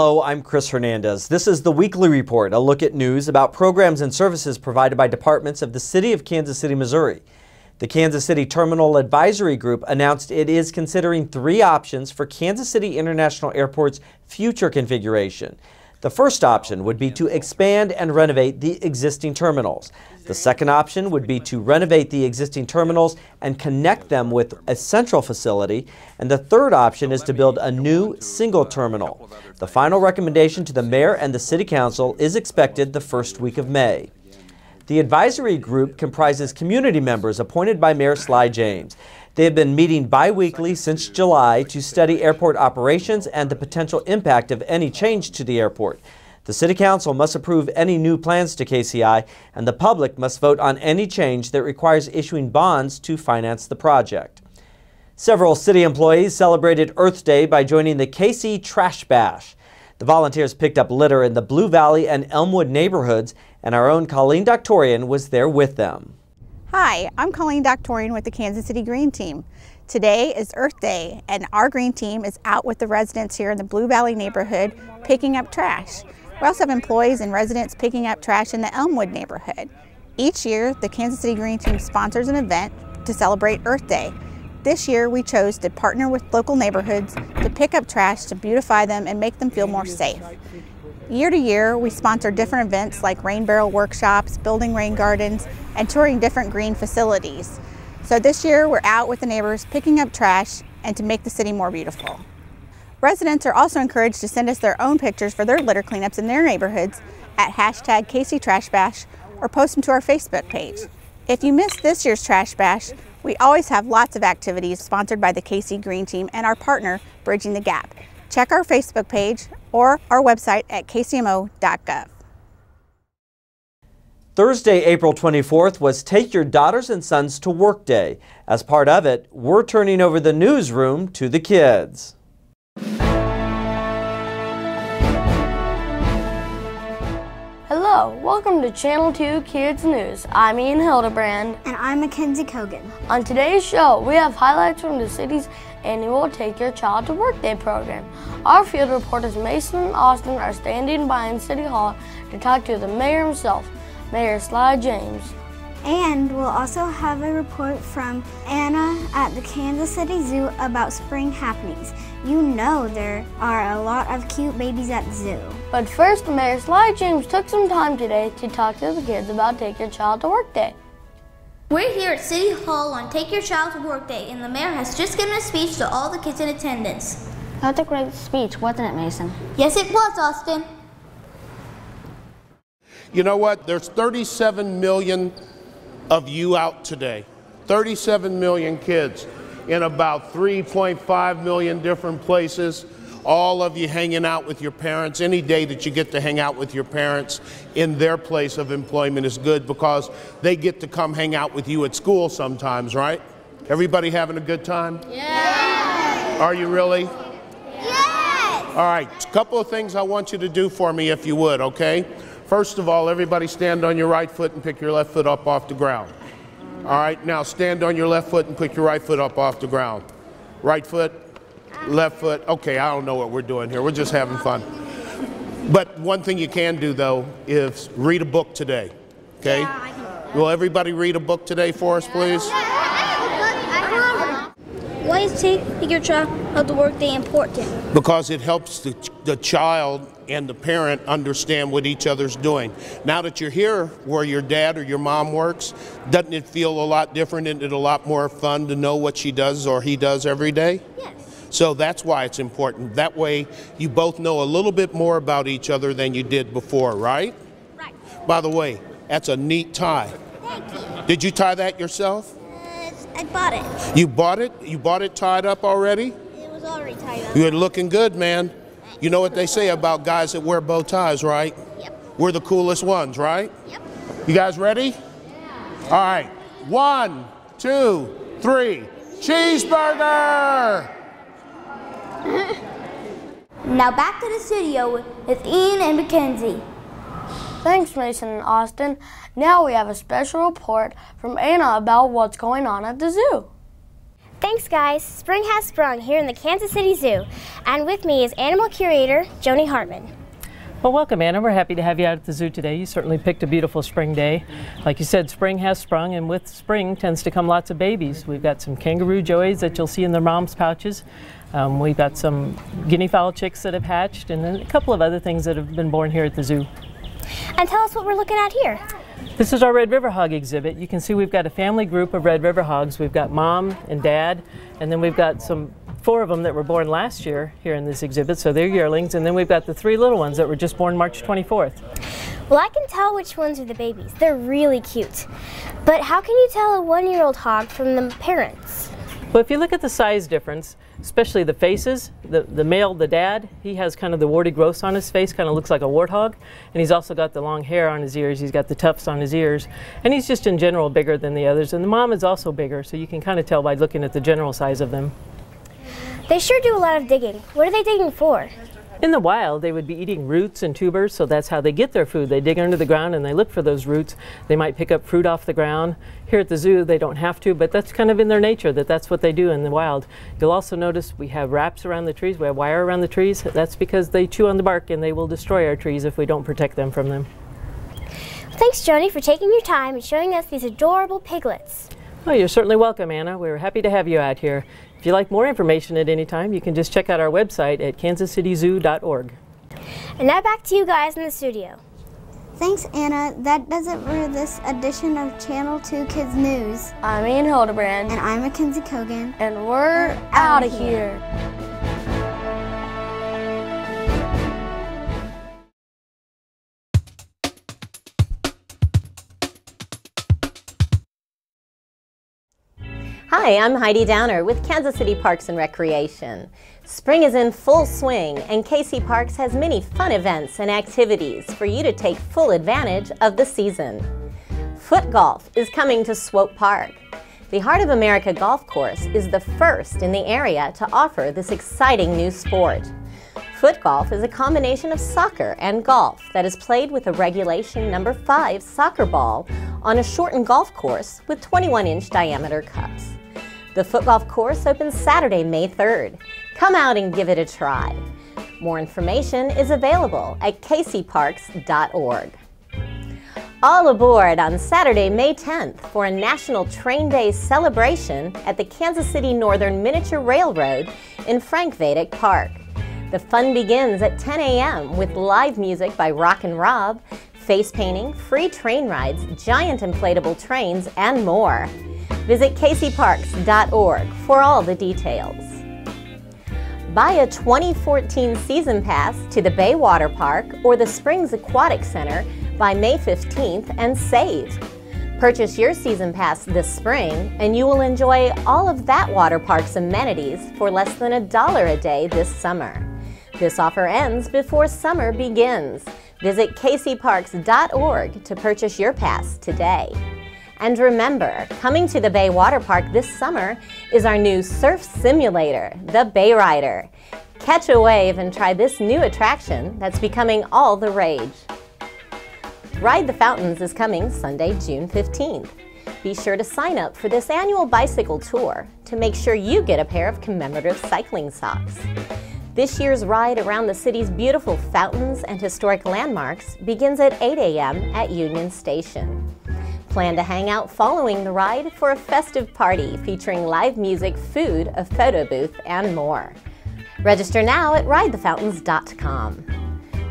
Hello, I'm Chris Hernandez. This is the weekly report, a look at news about programs and services provided by departments of the City of Kansas City, Missouri. The Kansas City Terminal Advisory Group announced it is considering three options for Kansas City International Airport's future configuration. The first option would be to expand and renovate the existing terminals. The second option would be to renovate the existing terminals and connect them with a central facility. And the third option is to build a new single terminal. The final recommendation to the mayor and the city council is expected the first week of May. The advisory group comprises community members appointed by Mayor Sly James. They have been meeting biweekly since July to study airport operations and the potential impact of any change to the airport. The City Council must approve any new plans to KCI, and the public must vote on any change that requires issuing bonds to finance the project. Several city employees celebrated Earth Day by joining the KC Trash Bash. The volunteers picked up litter in the Blue Valley and Elmwood neighborhoods, and our own Colleen Doctorian was there with them. Hi, I'm Colleen Doctorian with the Kansas City Green Team. Today is Earth Day, and our Green Team is out with the residents here in the Blue Valley neighborhood picking up trash. We also have employees and residents picking up trash in the Elmwood neighborhood. Each year, the Kansas City Green Team sponsors an event to celebrate Earth Day. This year, we chose to partner with local neighborhoods to pick up trash to beautify them and make them feel more safe. Year to year, we sponsor different events like rain barrel workshops, building rain gardens, and touring different green facilities. So this year, we're out with the neighbors picking up trash and to make the city more beautiful. Residents are also encouraged to send us their own pictures for their litter cleanups in their neighborhoods at hashtag KCTrashBash or post them to our Facebook page. If you missed this year's Trash Bash, we always have lots of activities sponsored by the KC Green Team and our partner, Bridging the Gap. Check our Facebook page or our website at kcmo.gov. Thursday, April 24th was Take Your Daughters and Sons to Work Day. As part of it, we're turning over the newsroom to the kids. Hello, welcome to Channel 2 Kids News. I'm Ian Hildebrand. And I'm Mackenzie Kogan. On today's show, we have highlights from the city's annual Take Your Child to Work Day program. Our field reporters Mason and Austin are standing by in City Hall to talk to the mayor himself, Mayor Sly James. And we'll also have a report from Anna at the Kansas City Zoo about spring happenings. You know there are a lot of cute babies at the zoo. But first, Mayor Sly James took some time today to talk to the kids about Take Your Child to Work Day. We're here at City Hall on Take Your Child to Work Day, and the mayor has just given a speech to all the kids in attendance. That's a great speech, wasn't it, Mason? Yes, it was, Austin. You know what? There's 37 million of you out today. 37 million kids in about 3.5 million different places. All of you hanging out with your parents. Any day that you get to hang out with your parents in their place of employment is good because they get to come hang out with you at school sometimes, right? Everybody having a good time? Yeah. Are you really? Yes. All right, a couple of things I want you to do for me if you would, okay? First of all, everybody stand on your right foot and pick your left foot up off the ground. All right, now stand on your left foot and pick your right foot up off the ground. Right foot, left foot. Okay, I don't know what we're doing here. We're just having fun. But one thing you can do though is read a book today. Okay? Will everybody read a book today for us, please? Why is Take Your Child to Work Day important? Because it helps the, the child and the parent understand what each other's doing. Now that you're here where your dad or your mom works, doesn't it feel a lot different? Isn't it a lot more fun to know what she does or he does every day? Yes. So that's why it's important. That way you both know a little bit more about each other than you did before, right? Right. By the way, that's a neat tie. Thank you. Did you tie that yourself? Uh, I bought it. You bought it? You bought it tied up already? It was already tied up. You're looking good, man. You know what they say about guys that wear bow ties, right? Yep. We're the coolest ones, right? Yep. You guys ready? Yeah. All right. One, two, three. Cheeseburger! Now back to the studio with Ian and Mackenzie. Thanks, Mason and Austin. Now we have a special report from Anna about what's going on at the zoo. Thanks, guys. Spring has sprung here in the Kansas City Zoo, and with me is animal curator Joni Hartman. Well, welcome, Anna. We're happy to have you out at the zoo today. You certainly picked a beautiful spring day. Like you said, spring has sprung, and with spring tends to come lots of babies. We've got some kangaroo joeys that you'll see in their mom's pouches. Um, we've got some guinea fowl chicks that have hatched, and then a couple of other things that have been born here at the zoo. And tell us what we're looking at here. This is our Red River Hog exhibit. You can see we've got a family group of Red River Hogs. We've got mom and dad, and then we've got some four of them that were born last year here in this exhibit, so they're yearlings, and then we've got the three little ones that were just born March 24th. Well, I can tell which ones are the babies. They're really cute. But how can you tell a one-year-old hog from the parents? Well, if you look at the size difference, especially the faces, the, the male, the dad, he has kind of the warty growths on his face, kind of looks like a warthog. And he's also got the long hair on his ears, he's got the tufts on his ears. And he's just in general bigger than the others. And the mom is also bigger, so you can kind of tell by looking at the general size of them. They sure do a lot of digging. What are they digging for? In the wild, they would be eating roots and tubers, so that's how they get their food. They dig under the ground and they look for those roots. They might pick up fruit off the ground. Here at the zoo, they don't have to, but that's kind of in their nature that that's what they do in the wild. You'll also notice we have wraps around the trees, we have wire around the trees. That's because they chew on the bark and they will destroy our trees if we don't protect them from them. Thanks, Joni, for taking your time and showing us these adorable piglets. Oh, you're certainly welcome, Anna. We're happy to have you out here. If you'd like more information at any time, you can just check out our website at kansascityzoo.org. And now back to you guys in the studio. Thanks, Anna. That does it for this edition of Channel 2 Kids News. I'm Ian Hildebrand. And I'm Mackenzie Kogan. And we're, we're out of here. here. Hi, I'm Heidi Downer with Kansas City Parks and Recreation. Spring is in full swing, and KC Parks has many fun events and activities for you to take full advantage of the season. Foot golf is coming to Swope Park. The Heart of America Golf Course is the first in the area to offer this exciting new sport. Foot golf is a combination of soccer and golf that is played with a regulation number 5 soccer ball on a shortened golf course with 21 inch diameter cups. The foot golf course opens Saturday, May 3rd. Come out and give it a try. More information is available at kcparks.org. All aboard on Saturday, May 10th for a National Train Day celebration at the Kansas City Northern Miniature Railroad in Frank Vaydik Park. The fun begins at 10 a.m. with live music by Rock and Rob, face painting, free train rides, giant inflatable trains, and more. Visit kcparks.org for all the details. Buy a 2014 season pass to the Bay Water Park or the Springs Aquatic Center by May 15th and save. Purchase your season pass this spring and you will enjoy all of that water park's amenities for less than a dollar a day this summer. This offer ends before summer begins. Visit kcparks.org to purchase your pass today. And remember, coming to the Bay Water Park this summer is our new surf simulator, the Bay Rider. Catch a wave and try this new attraction that's becoming all the rage. Ride the Fountains is coming Sunday, June 15th. Be sure to sign up for this annual bicycle tour to make sure you get a pair of commemorative cycling socks. This year's ride around the city's beautiful fountains and historic landmarks begins at 8 a.m. at Union Station. Plan to hang out following the ride for a festive party featuring live music, food, a photo booth, and more. Register now at ridethefountains.com.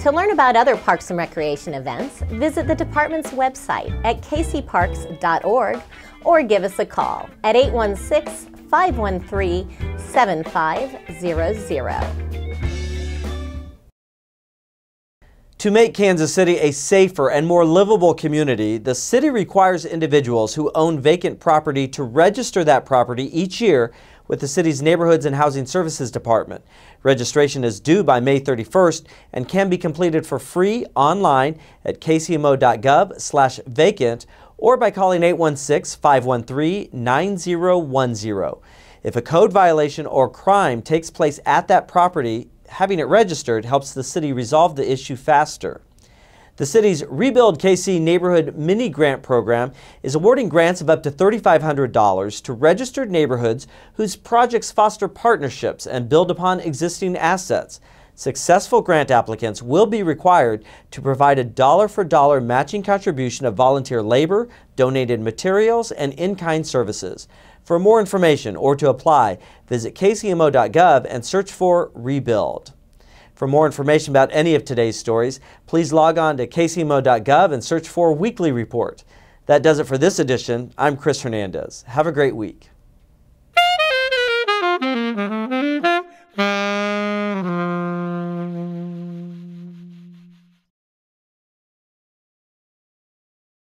To learn about other Parks and Recreation events, visit the department's website at kcparks.org or give us a call at 816 513 7500. To make Kansas City a safer and more livable community, the city requires individuals who own vacant property to register that property each year with the city's Neighborhoods and Housing Services Department. Registration is due by May 31st and can be completed for free online at kcmo.gov/vacant or by calling 816-513-9010. If a code violation or crime takes place at that property, having it registered helps the city resolve the issue faster. The city's Rebuild KC Neighborhood Mini Grant Program is awarding grants of up to $3,500 to registered neighborhoods whose projects foster partnerships and build upon existing assets. Successful grant applicants will be required to provide a dollar for dollar matching contribution of volunteer labor, donated materials, and in kind services. For more information or to apply, visit kcmo.gov and search for Rebuild. For more information about any of today's stories, please log on to kcmo.gov and search for Weekly Report. That does it for this edition. I'm Chris Hernandez. Have a great week.